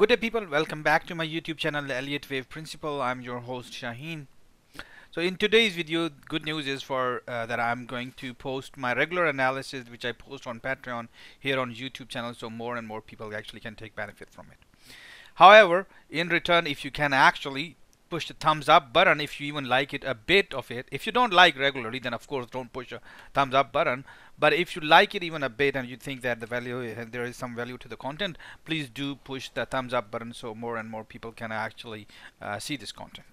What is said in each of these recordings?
Good day people, welcome back to my YouTube channel The Elliott Wave Principle. I'm your host Shaheen. So in today's video, good news is for uh, that I'm going to post my regular analysis which I post on Patreon here on YouTube channel so more and more people actually can take benefit from it. However, in return if you can actually push the thumbs up button if you even like it a bit of it if you don't like regularly then of course don't push a thumbs up button but if you like it even a bit and you think that the value there is some value to the content please do push the thumbs up button so more and more people can actually uh, see this content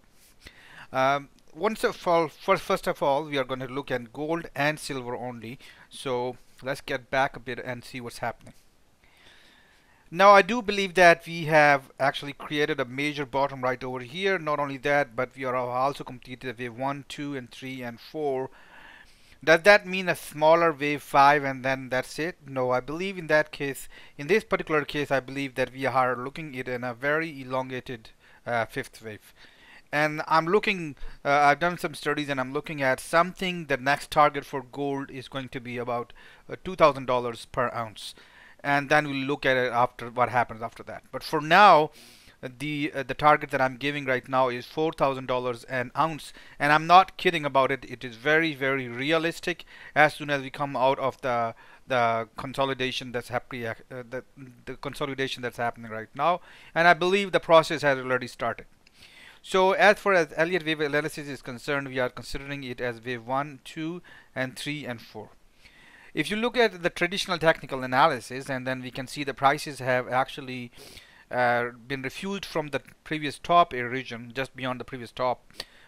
um, once of all first, first of all we are going to look at gold and silver only so let's get back a bit and see what's happening now I do believe that we have actually created a major bottom right over here. Not only that, but we are also completed wave 1, 2, and 3, and 4. Does that mean a smaller wave 5 and then that's it? No, I believe in that case, in this particular case, I believe that we are looking at in a very elongated uh, fifth wave. And I'm looking, uh, I've done some studies and I'm looking at something, the next target for gold is going to be about uh, $2,000 per ounce and then we'll look at it after what happens after that but for now the uh, the target that I'm giving right now is four thousand dollars an ounce. And I'm not kidding about it. It is very very realistic. As soon as we come out of the the consolidation that's happening uh, the, the consolidation that's happening right now. And I believe the process has already started. So as far as Elliott wave analysis is concerned we are considering it as wave 1 2 and 3 and 4 if you look at the traditional technical analysis and then we can see the prices have actually uh, been refused from the previous top region just beyond the previous top.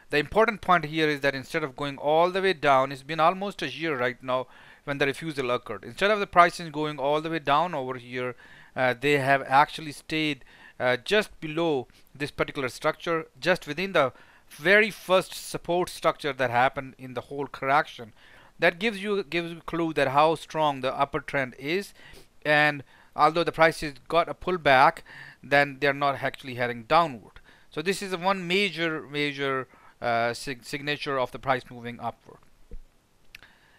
The important point here is that instead of going all the way down it's been almost a year right now when the refusal occurred. Instead of the prices going all the way down over here uh, they have actually stayed uh, just below this particular structure just within the very first support structure that happened in the whole correction. That gives you gives you a clue that how strong the upper trend is. And although the prices got a pullback then they're not actually heading downward so this is one major major uh, sig signature of the price moving upward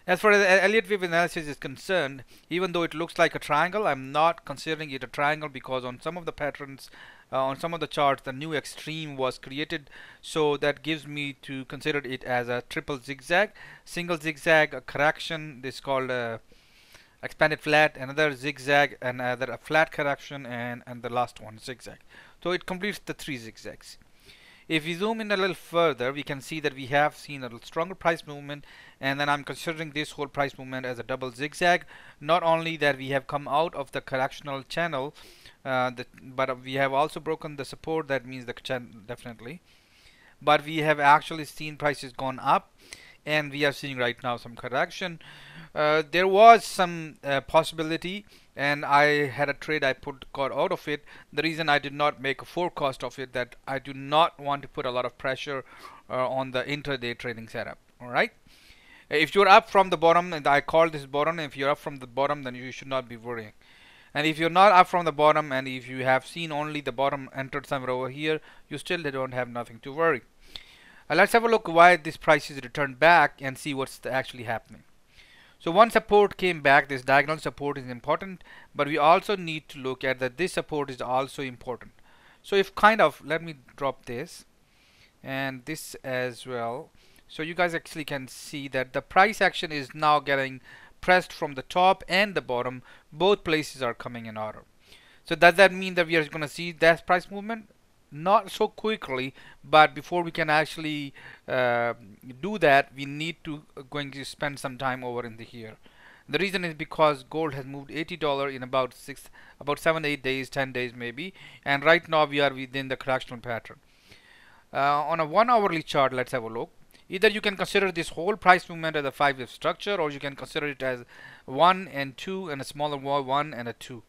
as far as Elliott wave analysis is concerned, even though it looks like a triangle, I'm not considering it a triangle because on some of the patterns, uh, on some of the charts, the new extreme was created. So that gives me to consider it as a triple zigzag, single zigzag, a correction. This is called a expanded flat, another zigzag, another a flat correction, and and the last one zigzag. So it completes the three zigzags. If we zoom in a little further, we can see that we have seen a little stronger price movement and then I'm considering this whole price movement as a double zigzag. Not only that we have come out of the correctional channel, uh, the, but we have also broken the support, that means the channel definitely. But we have actually seen prices gone up and we are seeing right now some correction. Uh, there was some uh, possibility and I had a trade I put got out of it. The reason I did not make a forecast of it that I do not want to put a lot of pressure uh, on the intraday trading setup alright? If you're up from the bottom and I call this bottom if you're up from the bottom then you should not be worrying. And if you're not up from the bottom and if you have seen only the bottom entered somewhere over here you still don't have nothing to worry uh, let's have a look why this price is returned back and see what's actually happening so one support came back, this diagonal support is important, but we also need to look at that this support is also important. So if kind of, let me drop this and this as well. So you guys actually can see that the price action is now getting pressed from the top and the bottom. Both places are coming in order. So does that mean that we are going to see that price movement? Not so quickly but before we can actually uh, do that we need to uh, going to spend some time over in the here. The reason is because gold has moved $80 in about six about seven eight days 10 days maybe and right now we are within the correctional pattern. Uh, on a one hourly chart let's have a look. Either you can consider this whole price movement as a five wave structure or you can consider it as one and two and a smaller one and a two.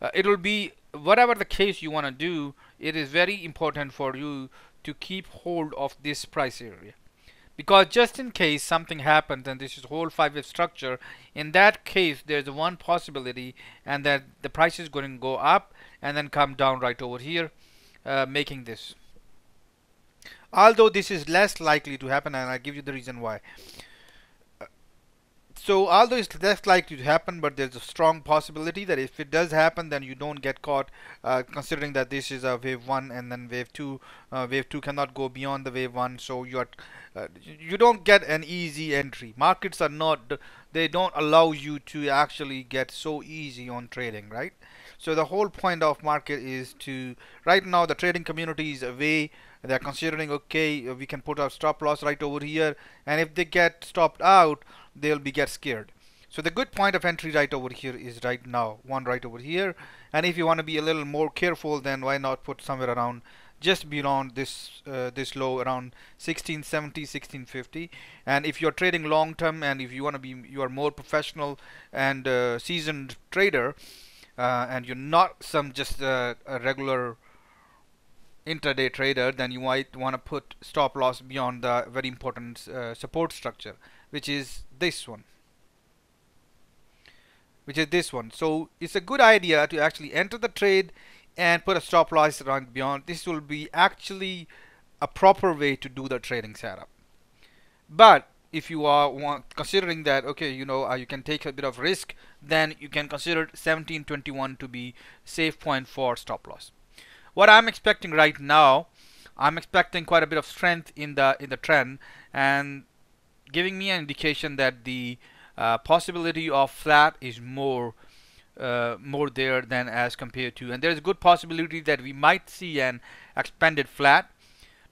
Uh, it will be whatever the case you want to do it is very important for you to keep hold of this price area. Because just in case something happens and this is whole five wave structure in that case there's one possibility and that the price is going to go up and then come down right over here uh, making this. Although this is less likely to happen and I'll give you the reason why so although it's less likely to happen but there's a strong possibility that if it does happen then you don't get caught uh, considering that this is a wave 1 and then wave 2 uh, wave 2 cannot go beyond the wave 1 so you are uh, you don't get an easy entry. Markets are not they don't allow you to actually get so easy on trading right? So the whole point of market is to right now the trading community is away. They're considering okay we can put our stop loss right over here. And if they get stopped out they'll be get scared. So the good point of entry right over here is right now one right over here. And if you want to be a little more careful then why not put somewhere around just beyond this uh, this low around 1670 1650 and if you're trading long term and if you want to be you are more professional and uh, seasoned trader uh, and you're not some just uh, a regular intraday trader then you might want to put stop loss beyond the very important uh, support structure which is this one. Which is this one. So it's a good idea to actually enter the trade and put a stop loss around beyond. This will be actually a proper way to do the trading setup. But if you are want, considering that okay you know uh, you can take a bit of risk then you can consider 1721 to be safe point for stop loss. What I'm expecting right now I'm expecting quite a bit of strength in the in the trend and giving me an indication that the uh, possibility of flat is more uh, more there than as compared to and there's a good possibility that we might see an expanded flat.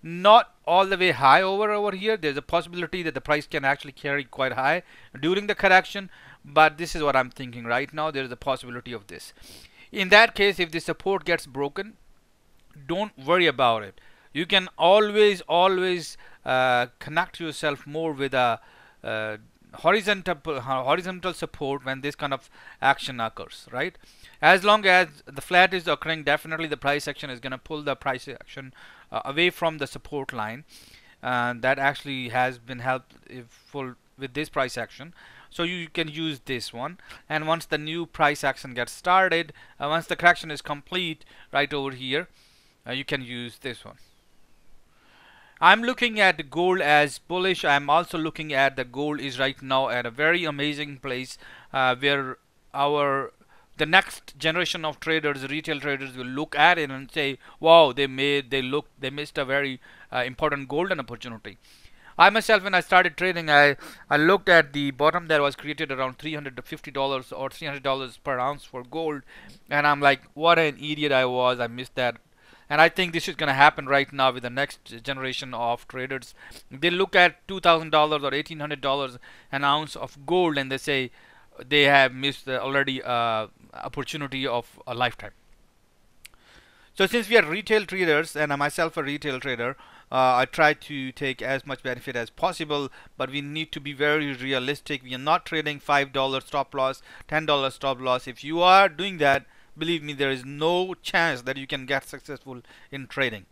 Not all the way high over over here. There's a possibility that the price can actually carry quite high during the correction but this is what I'm thinking right now. There's a possibility of this. In that case if the support gets broken don't worry about it you can always always uh, connect yourself more with a uh, horizontal horizontal support when this kind of action occurs right? As long as the flat is occurring definitely the price action is going to pull the price action uh, away from the support line and that actually has been helped with this price action. So you can use this one. And once the new price action gets started uh, once the correction is complete right over here uh, you can use this one I'm looking at gold as bullish. I'm also looking at the gold is right now at a very amazing place uh, where our the next generation of traders retail traders will look at it and say wow they made they look they missed a very uh, important golden opportunity. I myself when I started trading I I looked at the bottom that was created around 350 dollars or 300 dollars per ounce for gold and I'm like what an idiot I was. I missed that and I think this is going to happen right now with the next generation of traders. They look at $2,000 or $1,800 an ounce of gold and they say they have missed the already uh, opportunity of a lifetime. So since we are retail traders and I'm myself a retail trader uh, I try to take as much benefit as possible but we need to be very realistic. We are not trading $5 stop loss $10 stop loss. If you are doing that believe me there is no chance that you can get successful in trading.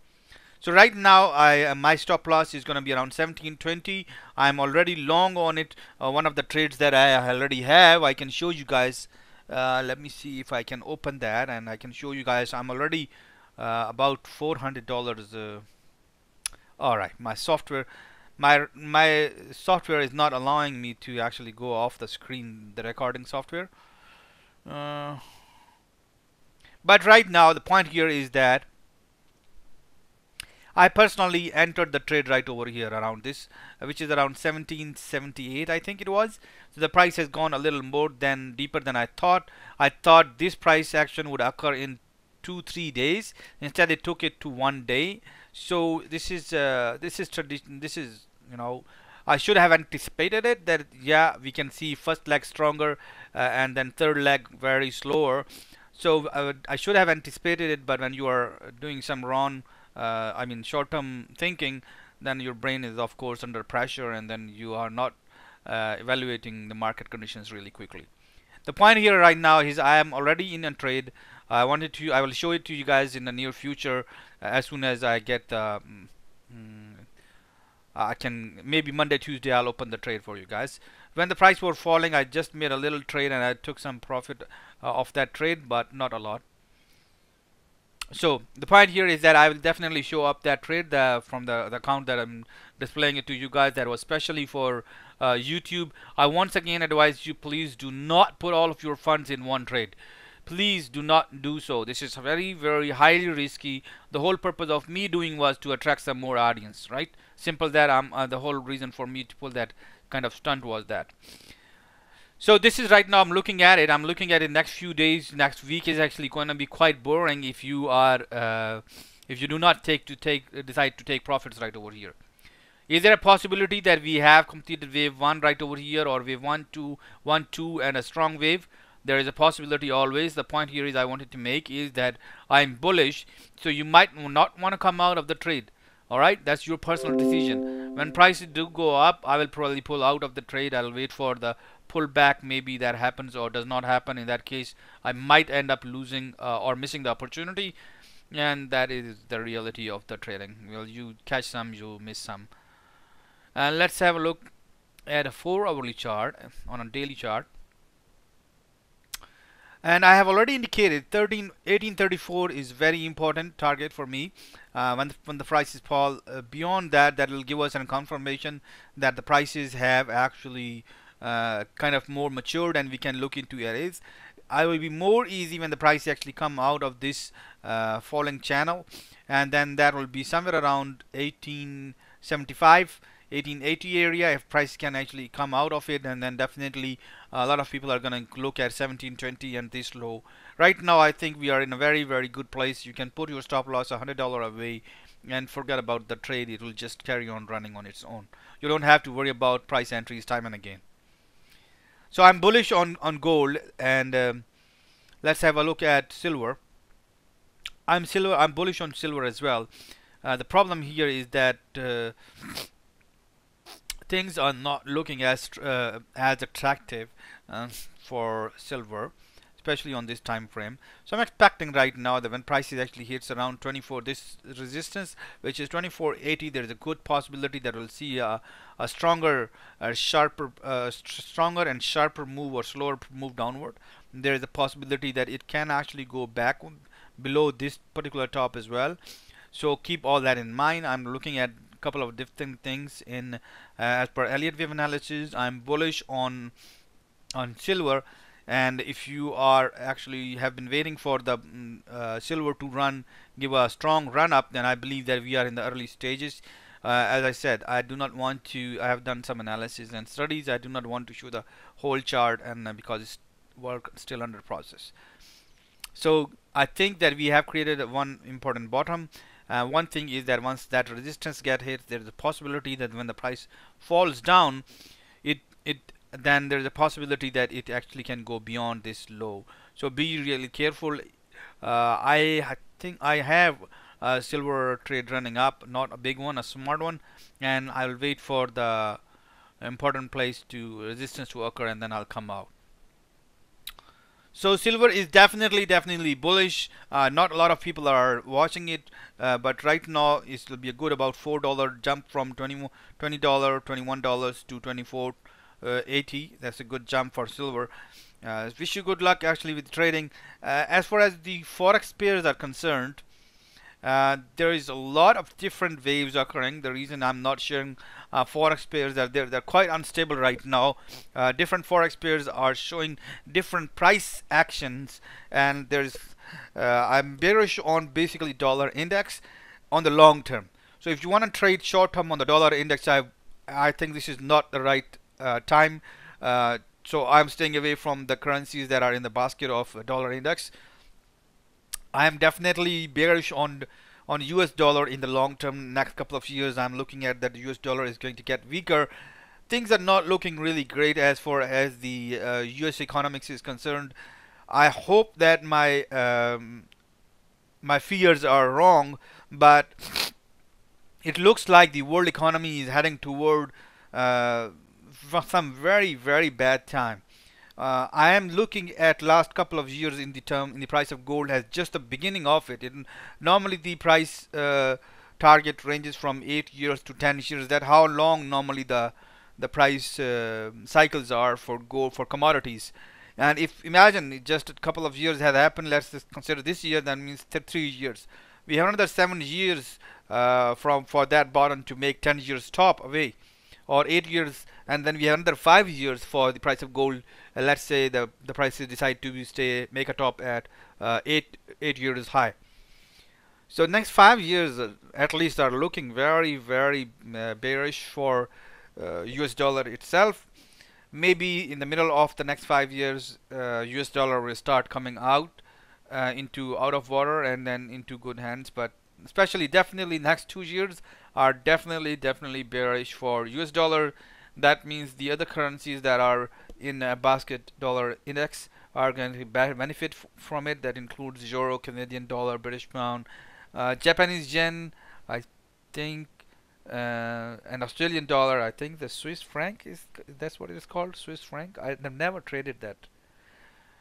So right now I uh, my stop loss is going to be around 1720 I'm already long on it. Uh, one of the trades that I already have I can show you guys. Uh, let me see if I can open that and I can show you guys. I'm already uh, about $400 uh, alright my software my my software is not allowing me to actually go off the screen the recording software. Uh, but right now the point here is that I personally entered the trade right over here around this which is around 1778 I think it was. So the price has gone a little more than deeper than I thought. I thought this price action would occur in two three days. Instead it took it to one day. So this is uh, this is tradition this is you know I should have anticipated it that yeah we can see first leg stronger uh, and then third leg very slower so I, would, I should have anticipated it but when you are doing some wrong uh, I mean short-term thinking then your brain is of course under pressure and then you are not uh, evaluating the market conditions really quickly. The point here right now is I am already in a trade. I wanted to I will show it to you guys in the near future uh, as soon as I get um, I can maybe Monday Tuesday I'll open the trade for you guys when the price was falling I just made a little trade and I took some profit uh, that trade but not a lot so the point here is that I will definitely show up that trade the, from the, the account that I'm displaying it to you guys that was specially for uh, YouTube. I once again advise you please do not put all of your funds in one trade. Please do not do so. This is very very highly risky. The whole purpose of me doing was to attract some more audience, right? Simple that. I'm uh, the whole reason for me to pull that kind of stunt was that. So this is right now I'm looking at it. I'm looking at it next few days. Next week is actually going to be quite boring if you are uh, if you do not take to take uh, decide to take profits right over here. Is there a possibility that we have completed wave one right over here or wave one, two, one, two, and a strong wave? There is a possibility always. The point here is I wanted to make is that I'm bullish, so you might not want to come out of the trade. All right, that's your personal decision. When prices do go up, I will probably pull out of the trade. I'll wait for the pullback. Maybe that happens or does not happen. In that case I might end up losing uh, or missing the opportunity. And that is the reality of the trading. Well you catch some you miss some. And let's have a look at a four hourly chart on a daily chart and I have already indicated 13 1834 is very important target for me. Uh, when, the, when the prices fall uh, beyond that that will give us a confirmation that the prices have actually uh, kind of more matured and we can look into areas I will be more easy when the price actually come out of this uh, falling channel. And then that will be somewhere around 1875 1880 area if price can actually come out of it and then definitely a lot of people are going to look at 1720 and this low right now I think we are in a very very good place you can put your stop loss $100 away and forget about the trade it will just carry on running on its own you don't have to worry about price entries time and again so I'm bullish on, on gold and um, let's have a look at silver. I'm silver. I'm bullish on silver as well. Uh, the problem here is that uh, things are not looking as uh, as attractive uh, for silver especially on this time frame. So I'm expecting right now that when prices actually hits around 24 this resistance which is 2480 there is a good possibility that we'll see a, a stronger a sharper uh, stronger and sharper move or slower move downward. There is a possibility that it can actually go back below this particular top as well. So keep all that in mind. I'm looking at couple of different things in uh, as per Elliott wave analysis I'm bullish on on silver. And if you are actually have been waiting for the mm, uh, silver to run give a strong run up then I believe that we are in the early stages. Uh, as I said I do not want to I have done some analysis and studies. I do not want to show the whole chart and uh, because it's work still under process. So I think that we have created one important bottom uh, one thing is that once that resistance get hit there is a possibility that when the price falls down it it then there's a possibility that it actually can go beyond this low. So be really careful. Uh, I think I have a silver trade running up not a big one a smart one and I'll wait for the important place to resistance to occur and then I'll come out so silver is definitely definitely bullish. Uh, not a lot of people are watching it uh, but right now it will be a good about four dollar jump from 20 dollar 21 dollars to 24 uh, 80 that's a good jump for silver. Uh, wish you good luck actually with trading. Uh, as far as the forex pairs are concerned uh, there is a lot of different waves occurring the reason I'm not sharing uh, forex pairs that they're, they're quite unstable right now uh, different forex pairs are showing different price actions and there's I'm bearish on basically dollar index on the long term so if you want to trade short term on the dollar index I I think this is not the right uh, time. Uh, so I'm staying away from the currencies that are in the basket of dollar index. I am definitely bearish on on US dollar in the long term. Next couple of years, I'm looking at that the US dollar is going to get weaker. Things are not looking really great as far as the uh, US economics is concerned. I hope that my um, my fears are wrong, but it looks like the world economy is heading toward uh, some very very bad time. Uh, I am looking at last couple of years in the term in the price of gold has just the beginning of it. it normally the price uh, target ranges from eight years to ten years. That how long normally the the price uh, cycles are for gold for commodities. and if imagine just a couple of years had happened let's consider this year that means three years we have another seven years uh, from for that bottom to make 10 years top away or eight years and then we have another five years for the price of gold. Uh, let's say the the prices decide to stay make a top at uh, eight eight years high. So next five years uh, at least are looking very very uh, bearish for US uh, dollar itself. Maybe in the middle of the next five years US dollar will start coming out into out of water and then into good hands. But especially definitely next two years are definitely definitely bearish for US dollar. That means the other currencies that are in a basket dollar index are going to benefit from it. That includes euro Canadian dollar British pound uh, Japanese yen I think uh, an Australian dollar. I think the Swiss franc is that's what it is called Swiss franc. I've never traded that.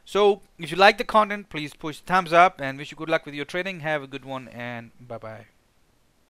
So if you like the content please push thumbs up and wish you good luck with your trading. Have a good one and bye bye